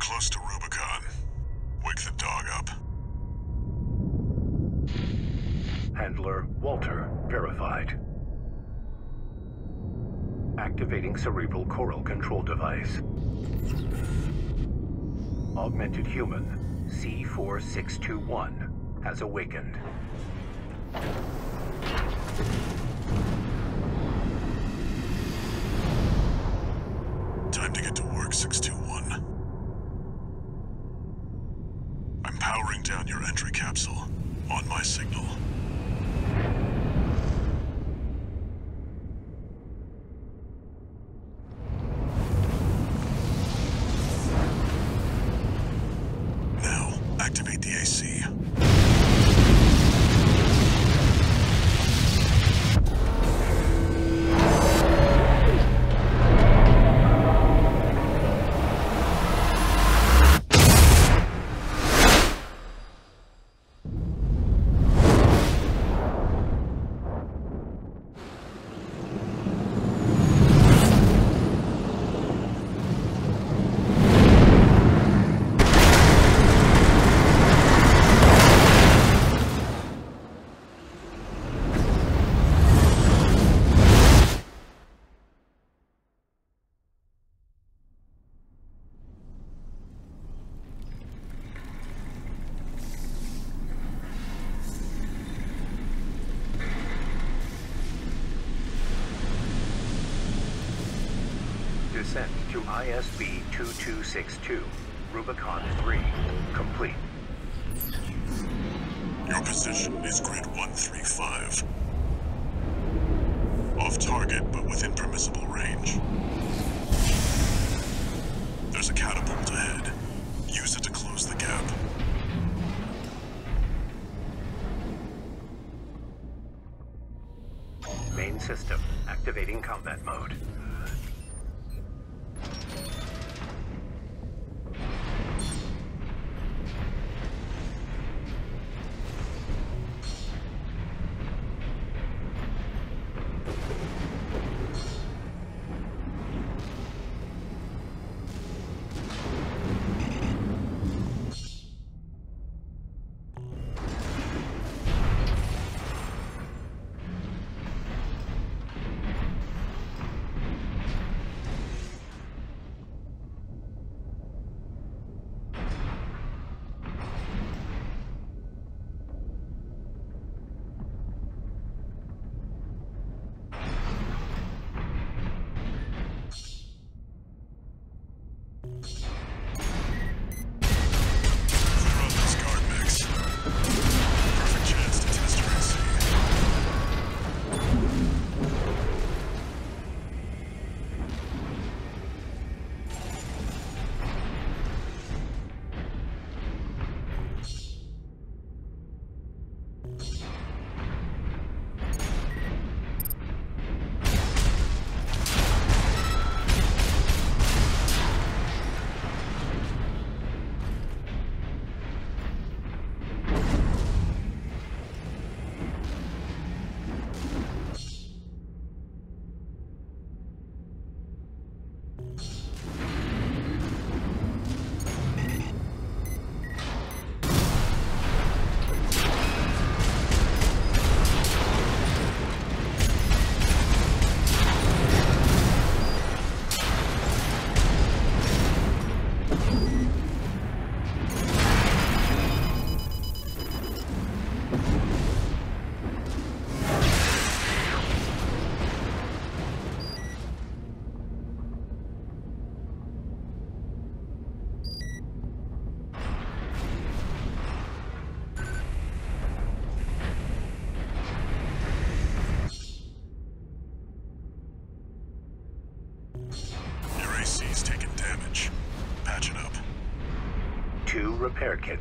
close to Rubicon. Wake the dog up. Handler Walter verified. Activating cerebral coral control device. Augmented human C4621 has awakened. Descent to ISB 2262, Rubicon 3, complete. Your position is grid 135. Off target, but within permissible range. There's a catapult ahead. Use it to close the gap. Main system activating combat mode.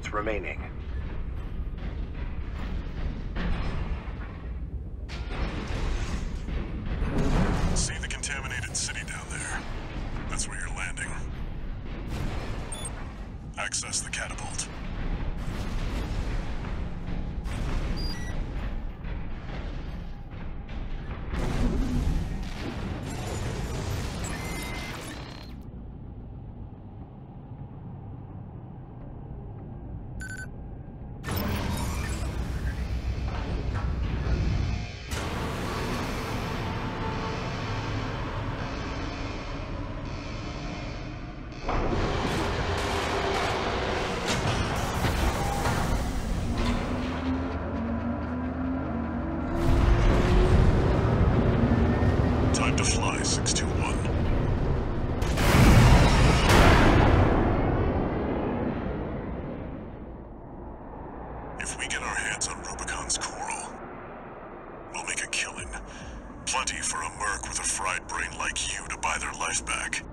Kits remaining. See the contaminated city down there? That's where you're landing. Access the catapult. their life back.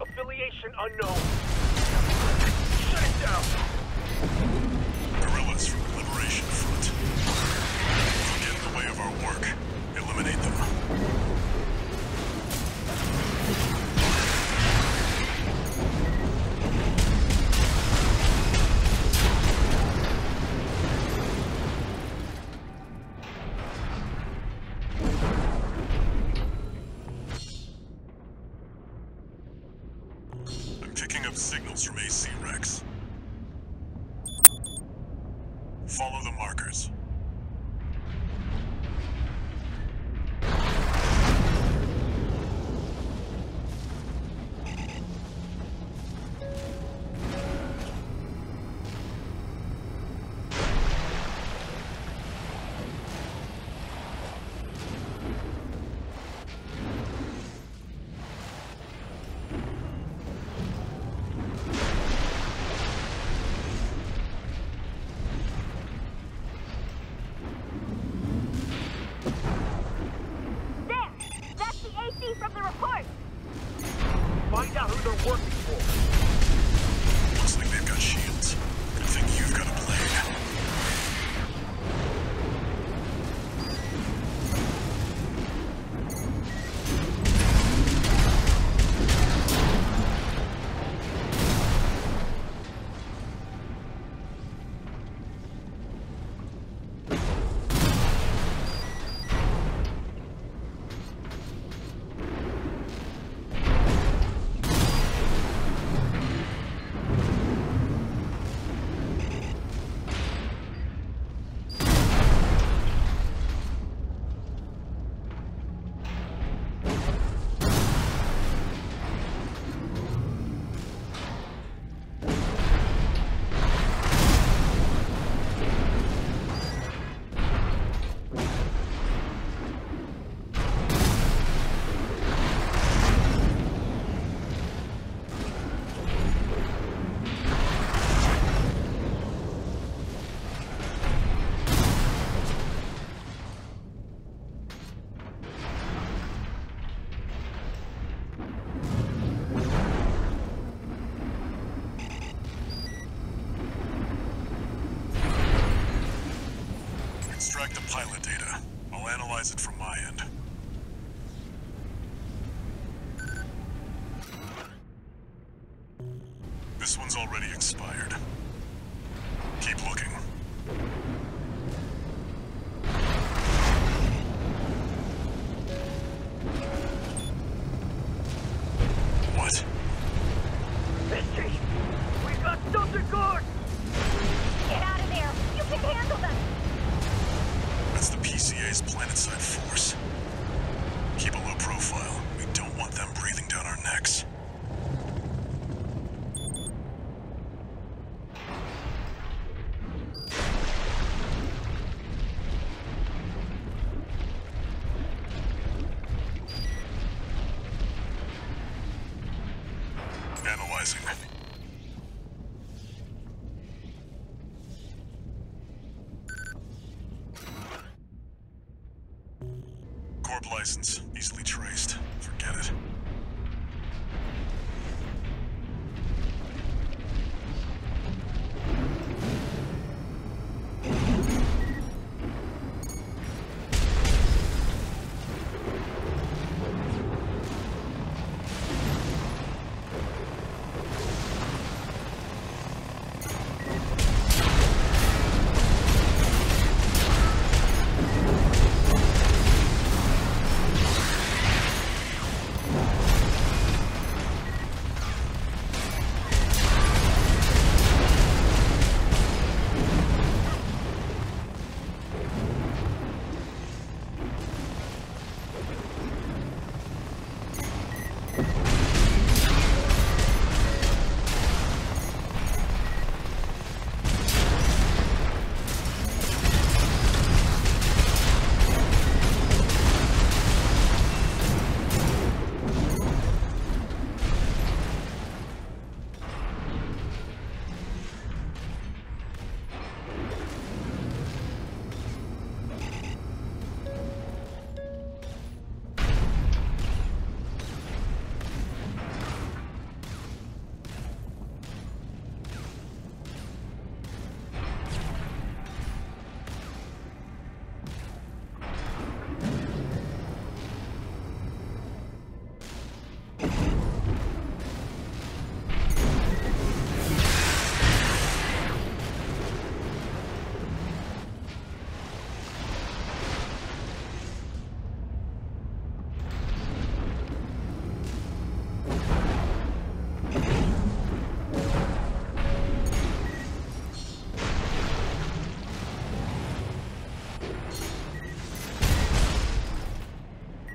Affiliation unknown. Shut it down! Guerrillas from Liberation Front. Forget the way of our work. Eliminate them. signals from AC wrecks. Extract the pilot data. I'll analyze it from my end. This one's already expired. Keep looking. What? Mystery! We've got something good! license. Easily traced. Forget it.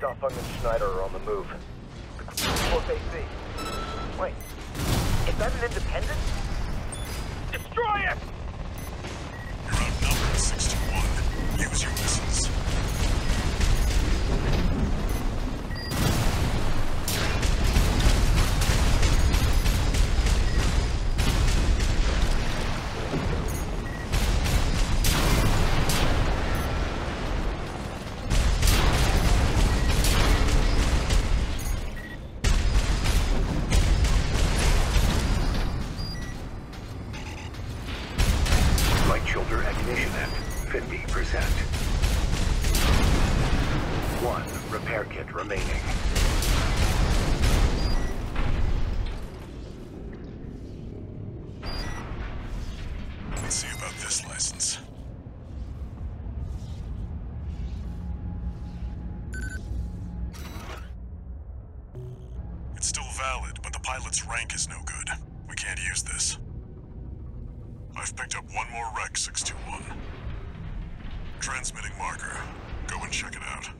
Fung and Schneider are on the move. Close AC. Wait, is that an independent? Destroy it! You're outnumbered 6 to 1. Use your missiles. Valid, but the pilot's rank is no good. We can't use this. I've picked up one more wreck, 621. Transmitting marker. Go and check it out.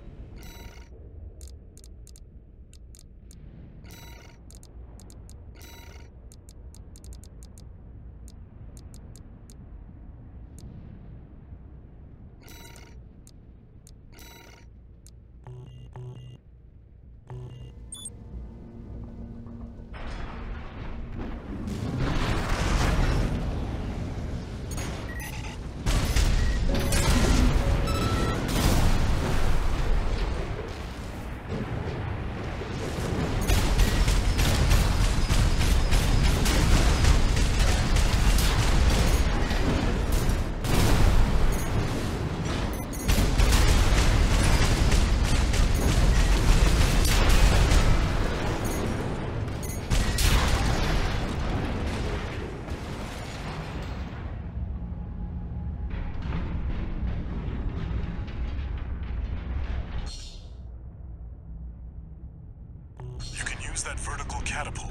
Catapult